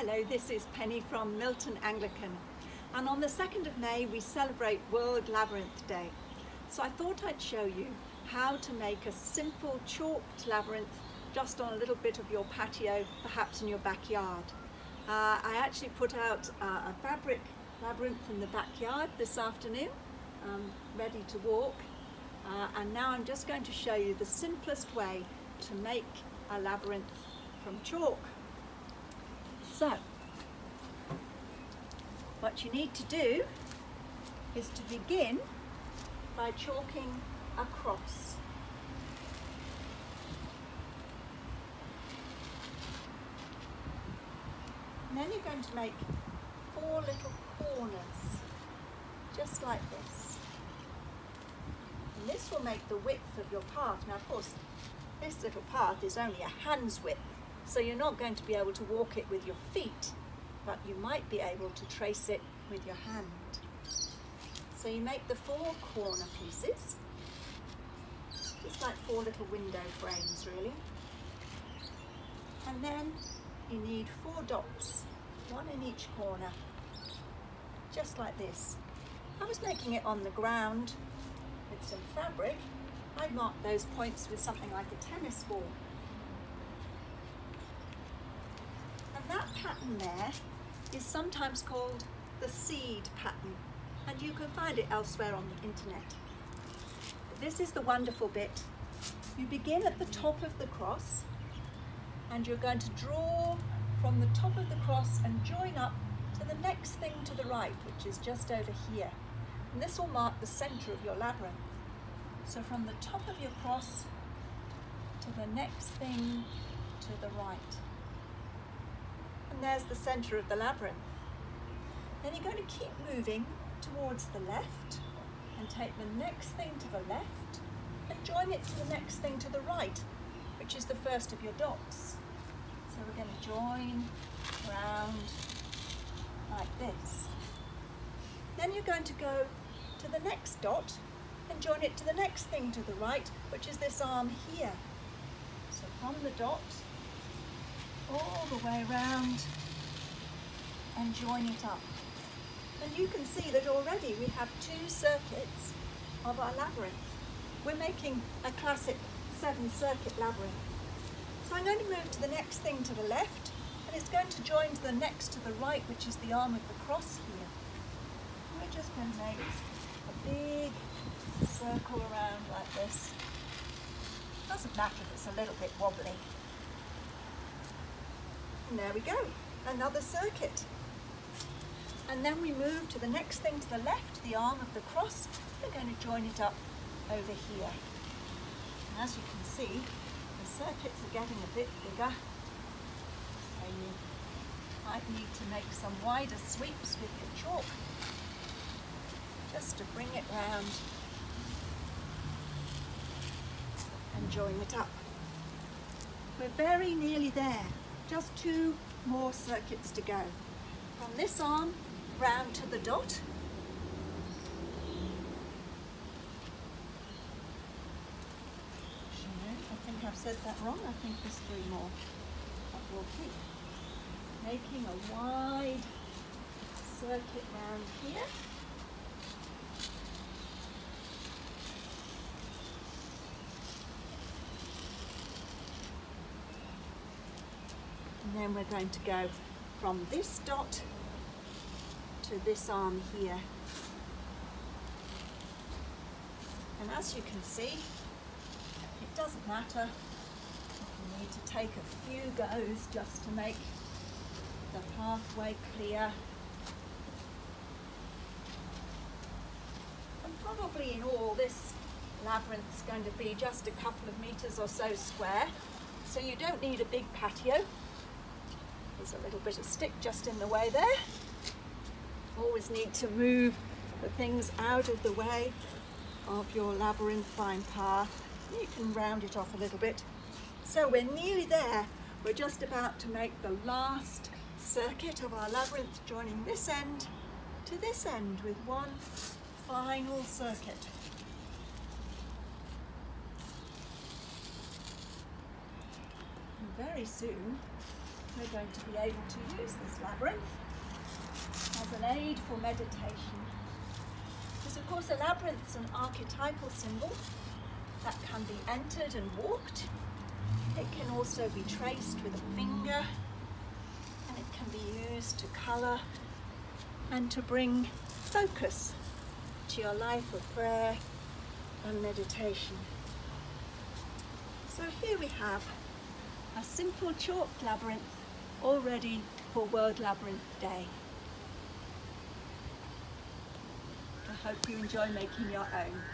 Hello, this is Penny from Milton Anglican and on the 2nd of May we celebrate World Labyrinth Day. So I thought I'd show you how to make a simple chalked labyrinth just on a little bit of your patio, perhaps in your backyard. Uh, I actually put out uh, a fabric labyrinth in the backyard this afternoon, um, ready to walk. Uh, and now I'm just going to show you the simplest way to make a labyrinth from chalk. So, what you need to do is to begin by chalking across. And then you're going to make four little corners, just like this. And this will make the width of your path. Now, of course, this little path is only a hand's width, so you're not going to be able to walk it with your feet, but you might be able to trace it with your hand. So you make the four corner pieces, just like four little window frames really. And then you need four dots, one in each corner, just like this. I was making it on the ground with some fabric. I marked those points with something like a tennis ball. And that pattern there is sometimes called the seed pattern and you can find it elsewhere on the internet. This is the wonderful bit. You begin at the top of the cross and you're going to draw from the top of the cross and join up to the next thing to the right, which is just over here. And this will mark the center of your labyrinth. So from the top of your cross to the next thing to the right. And there's the center of the labyrinth. Then you're going to keep moving towards the left and take the next thing to the left and join it to the next thing to the right, which is the first of your dots. So we're going to join round like this. Then you're going to go to the next dot and join it to the next thing to the right, which is this arm here. So from the dot all the way around and join it up. And you can see that already we have two circuits of our labyrinth. We're making a classic seven circuit labyrinth. So I'm going to move to the next thing to the left and it's going to join to the next to the right, which is the arm of the cross here. We're just going to make a big circle around like this. Doesn't matter if it's a little bit wobbly. And there we go, another circuit. And then we move to the next thing to the left, the arm of the cross. We're going to join it up over here. And as you can see, the circuits are getting a bit bigger. So you might need to make some wider sweeps with your chalk just to bring it round and join it up. We're very nearly there, just two more circuits to go. From this arm round to the dot. I think I've said that wrong. I think there's three more. But we'll keep making a wide circuit round here. Then we're going to go from this dot to this arm here. And as you can see, it doesn't matter. You need to take a few goes just to make the pathway clear. And probably in all this labyrinth's going to be just a couple of metres or so square. So you don't need a big patio. There's a little bit of stick just in the way there always need to move the things out of the way of your labyrinthine path. You can round it off a little bit. So we're nearly there. We're just about to make the last circuit of our labyrinth, joining this end to this end with one final circuit. Very soon we're going to be able to use this labyrinth as an aid for meditation. Because of course a labyrinth's an archetypal symbol that can be entered and walked. It can also be traced with a finger and it can be used to colour and to bring focus to your life of prayer and meditation. So here we have a simple chalk labyrinth all ready for World Labyrinth Day. I hope you enjoy making your own.